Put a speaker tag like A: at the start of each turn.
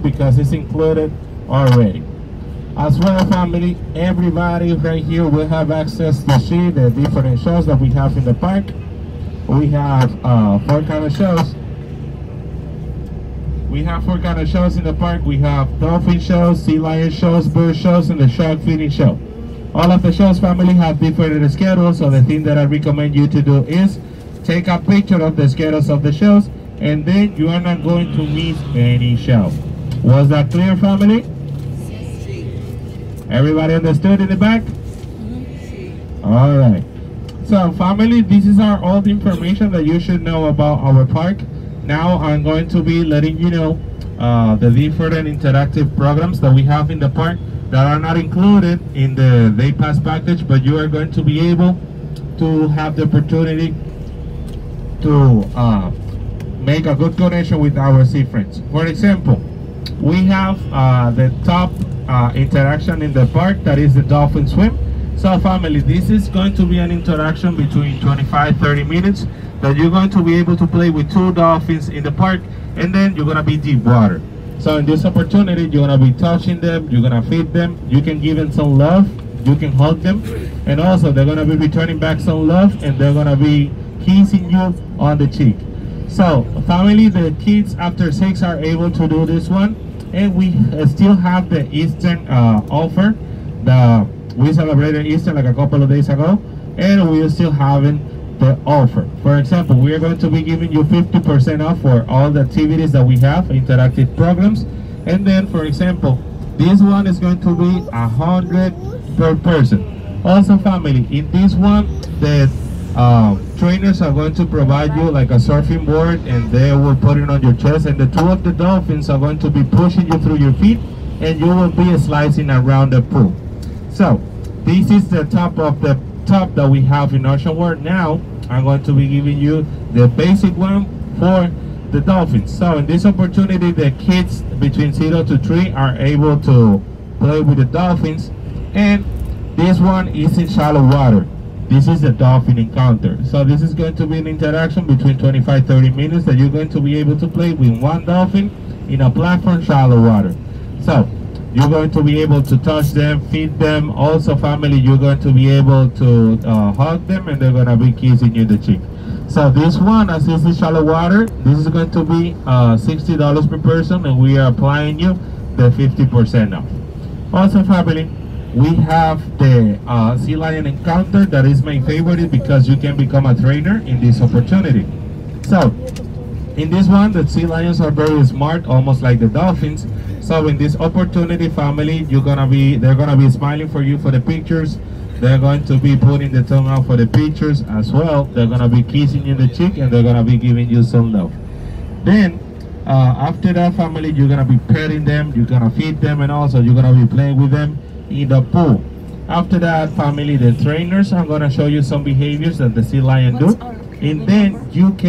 A: because it's included already. As well, family, everybody right here will have access to see the different shows that we have in the park. We have uh, four kind of shows. We have four kind of shows in the park. We have dolphin shows, sea lion shows, bird shows, and the shark feeding show. All of the shows, family, have different schedules, so the thing that I recommend you to do is take a picture of the schedules of the shows, and then you are not going to miss any show. Was that clear, family? Everybody understood in the back? All right. So, family, this is our all the information that you should know about our park. Now, I'm going to be letting you know uh, the different interactive programs that we have in the park that are not included in the day pass package, but you are going to be able to have the opportunity to uh, make a good connection with our sea friends. For example, we have uh, the top uh, interaction in the park that is the dolphin swim. So family, this is going to be an interaction between 25 30 minutes that you're going to be able to play with two dolphins in the park and then you're going to be deep water. So in this opportunity, you're going to be touching them, you're going to feed them, you can give them some love, you can hug them, and also they're going to be returning back some love and they're going to be kissing you on the cheek. So family, the kids after six are able to do this one and we uh, still have the Eastern uh, offer. The we celebrated Easter like a couple of days ago, and we are still having the offer. For example, we are going to be giving you 50% off for all the activities that we have, interactive programs, and then, for example, this one is going to be hundred per person. Also, family, in this one, the uh, trainers are going to provide you like a surfing board and they will put it on your chest and the two of the dolphins are going to be pushing you through your feet and you will be slicing around the pool. So this is the top of the top that we have in Ocean World. Now I'm going to be giving you the basic one for the dolphins. So in this opportunity the kids between 0 to 3 are able to play with the dolphins and this one is in shallow water. This is a dolphin encounter. So this is going to be an interaction between 25-30 minutes that you're going to be able to play with one dolphin in a platform shallow water. So you're going to be able to touch them, feed them. Also family, you're going to be able to uh, hug them and they're going to be kissing you the cheek. So this one, as this is shallow water, this is going to be uh, $60 per person and we are applying you the 50% off. Also family, we have the uh, sea lion encounter that is my favorite because you can become a trainer in this opportunity. So in this one, the sea lions are very smart, almost like the dolphins. So in this opportunity, family, you're gonna be, they're gonna be smiling for you for the pictures. They're going to be putting the tongue out for the pictures as well. They're gonna be kissing you in the cheek and they're gonna be giving you some love. Then uh, after that, family, you're gonna be petting them, you're gonna feed them, and also you're gonna be playing with them in the pool. After that, family, the trainers are gonna show you some behaviors that the sea lion do, and then you can